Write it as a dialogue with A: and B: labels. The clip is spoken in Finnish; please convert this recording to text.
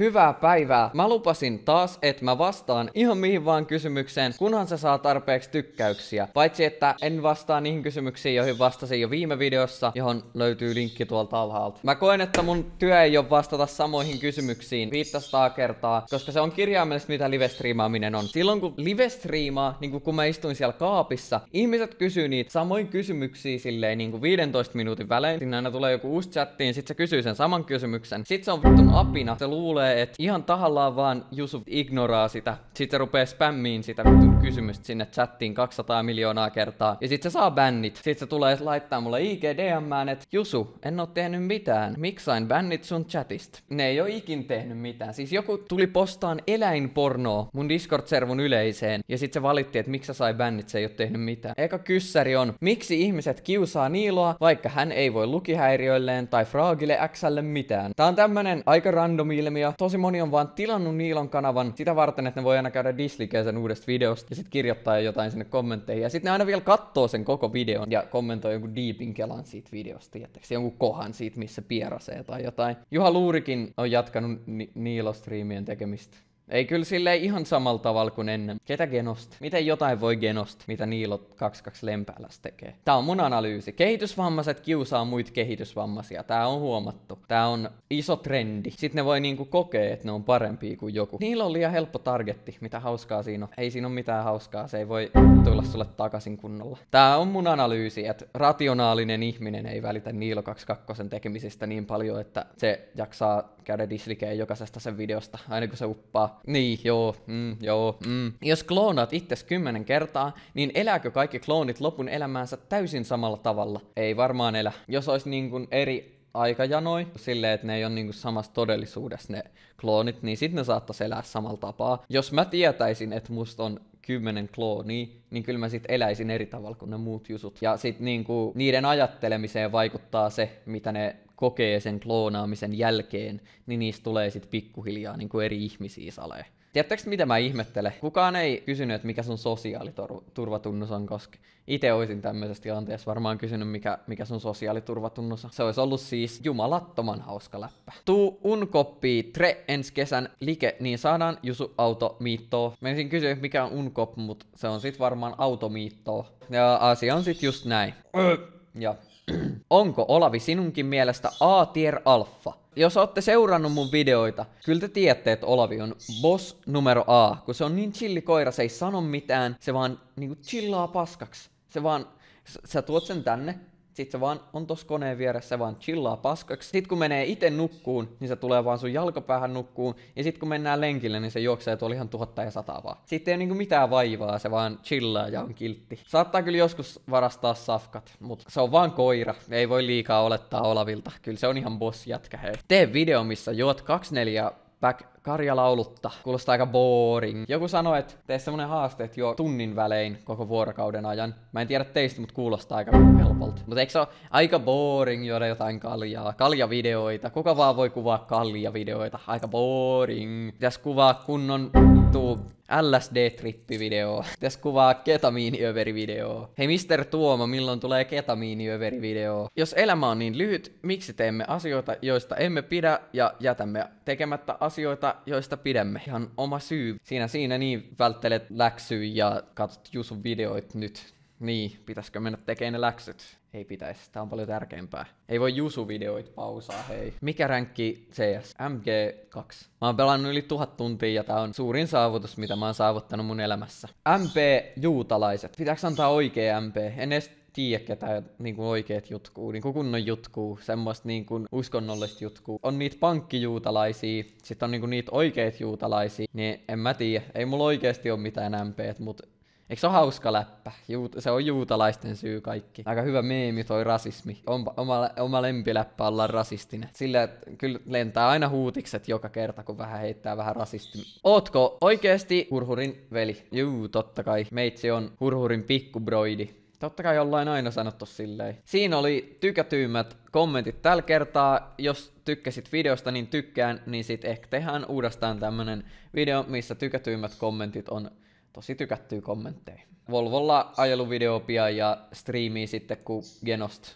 A: Hyvää päivää! Mä lupasin taas, että mä vastaan ihan mihin vaan kysymykseen, kunhan se saa tarpeeksi tykkäyksiä. Paitsi, että en vastaa niihin kysymyksiin, joihin vastasin jo viime videossa, johon löytyy linkki tuolta alhaalta. Mä koen, että mun työ ei ole vastata samoihin kysymyksiin 500 kertaa, koska se on kirjaimellisesti mitä live-striimaaminen on. Silloin kun live-striimaa, niin kun mä istuin siellä kaapissa, ihmiset kysyy niitä samoin kysymyksiä silleen niin kuin 15 minuutin välein. Sinne aina tulee joku uusi chatti, niin sit se kysyy sen saman kysymyksen. Sit se on vittun apina, se luulee, että ihan tahallaan vaan Jusuf ignoraa sitä. Sitten se rupeaa spämmiin sitä vittun kysymystä sinne chattiin 200 miljoonaa kertaa. Ja sitten se saa bännit. Sitten se tulee laittaa mulle IG DMään, että Jusu, en oo tehnyt mitään. Miksi sain bännit sun chatista? Ne ei oo ikin tehnyt mitään. Siis joku tuli postaan eläinpornoa mun Discord-servun yleiseen. Ja sitten se valitti, että miksi sä sai bännit, se ei oo tehnyt mitään. Eka kyssäri on, miksi ihmiset kiusaa Niiloa, vaikka hän ei voi lukihäiriöilleen tai Fraagille Xlle mitään. Tää on tämmönen aika random ilmiö. Tosi moni on vaan tilannut Niilon kanavan sitä varten, että ne voi aina käydä dislikeä sen uudesta videosta ja sitten kirjoittaa jotain sinne kommentteihin. Ja sitten ne aina vielä katsoo sen koko videon ja kommentoi jonkun deepin kelan siitä videosta, tietysti jonkun kohan siitä, missä pierasee tai jotain. Juha Luurikin on jatkanut Ni- Niilo-striimien tekemistä. Ei kyllä sille ihan samalla tavalla kuin ennen. Ketä genost? Miten jotain voi genost, mitä Niilot 22 lempääläs tekee? Tää on mun analyysi. Kehitysvammaiset kiusaa muita kehitysvammaisia. Tää on huomattu. Tää on iso trendi. Sitten ne voi niinku kokea, että ne on parempia kuin joku. Niillä on liian helppo targetti. Mitä hauskaa siinä on? Ei siinä ole mitään hauskaa. Se ei voi tulla sulle takaisin kunnolla. Tää on mun analyysi, että rationaalinen ihminen ei välitä Niilo 22 tekemisistä niin paljon, että se jaksaa käydä dislikeen jokaisesta sen videosta, aina kun se uppaa. Niin, joo, mm, joo, mm. Jos kloonaat itses kymmenen kertaa, niin elääkö kaikki kloonit lopun elämäänsä täysin samalla tavalla? Ei varmaan elä. Jos olisi niin kuin eri aikajanoi, silleen, että ne ei ole niinku samassa todellisuudessa ne kloonit, niin sitten ne saattaisi elää samalla tapaa. Jos mä tietäisin, että musta on kymmenen kloonia, niin kyllä mä sit eläisin eri tavalla kuin ne muut jusut. Ja sit niinku niiden ajattelemiseen vaikuttaa se, mitä ne kokee sen kloonaamisen jälkeen, niin niistä tulee sit pikkuhiljaa niinku eri ihmisiä salee. Tiedättekö mitä mä ihmettelen? Kukaan ei kysynyt, että mikä sun sosiaaliturvatunnus on, koska itse olisin tämmöisessä tilanteessa varmaan kysynyt, mikä, mikä sun sosiaaliturvatunnus on. Se olisi ollut siis jumalattoman hauska läppä. Tuu unkoppii tre ensi kesän like, niin saadaan Jusu automiittoa. Menisin kysyä, mikä on unkop, mutta se on sit varmaan automiittoa. Ja asia on sit just näin. Ja Onko Olavi sinunkin mielestä A-tier alfa? Jos olette seurannut mun videoita, kyllä te tiedätte, että Olavi on boss numero A, kun se on niin chilli koira, se ei sano mitään, se vaan niinku chillaa paskaksi. Se vaan, sä tuot sen tänne, sit se vaan on tossa koneen vieressä, se vaan chillaa paskaksi. Sitten kun menee itse nukkuun, niin se tulee vaan sun jalkapäähän nukkuun. Ja sitten kun mennään lenkille, niin se juoksee tuolla ihan tuhatta ja sataa vaan. Sitten ei niinku mitään vaivaa, se vaan chillaa ja on kiltti. Saattaa kyllä joskus varastaa safkat, mutta se on vaan koira. Ei voi liikaa olettaa Olavilta. Kyllä se on ihan boss jätkä hei. Tee video, missä juot 24 back karjalaulutta. Kuulostaa aika boring. Joku sanoi, että tee semmonen haaste, että juo tunnin välein koko vuorokauden ajan. Mä en tiedä teistä, mutta kuulostaa aika helpolta. Mutta eikö se ole aika boring juoda jotain kaljaa? Kaljavideoita. Kuka vaan voi kuvaa kaljavideoita? Aika boring. Pitäis kuvaa kunnon tuu LSD-trippi-video. Pitäis kuvaa ketamiiniöveri-video. Hei Mr. Tuomo, milloin tulee ketamiiniöveri-video? Jos elämä on niin lyhyt, miksi teemme asioita, joista emme pidä ja jätämme tekemättä asioita, joista pidämme? Ihan oma syy. Siinä siinä niin välttelet läksyä ja katsot Jusun videoit nyt. Niin, pitäisikö mennä tekemään ne läksyt? Ei pitäisi, tää on paljon tärkeämpää. Ei voi Jusu-videoit pausaa, hei. Mikä ränkki CS? MG2. Mä oon pelannut yli tuhat tuntia ja tää on suurin saavutus, mitä mä oon saavuttanut mun elämässä. MP Juutalaiset. Pitääkö antaa oikea MP? En edes tiedä ketään niin oikeet jutkuu, niin kuin kunnon jutkuu, semmoista niin kuin uskonnollista jutkuu. On niitä pankkijuutalaisia, sitten on niin kuin niitä oikeet juutalaisia, niin en mä tiedä. Ei mulla oikeasti ole mitään MPt, mutta Eikö se ole hauska läppä? Juut, se on juutalaisten syy kaikki. Aika hyvä meemi toi rasismi. Oma, oma, oma lempiläppä olla rasistinen. Sillä kyllä lentää aina huutikset joka kerta, kun vähän heittää vähän rasisti. Ootko oikeesti Hurhurin veli? Juu, totta kai. Meitsi on Hurhurin pikkubroidi. Totta kai ollaan aina sanottu silleen. Siinä oli tykätyimmät kommentit tällä kertaa. Jos tykkäsit videosta, niin tykkään, niin sit ehkä tehdään uudestaan tämmönen video, missä tykätyimmät kommentit on tosi tykättyy kommentteja. Volvolla ajeluvideo pian ja striimii sitten, kun Genost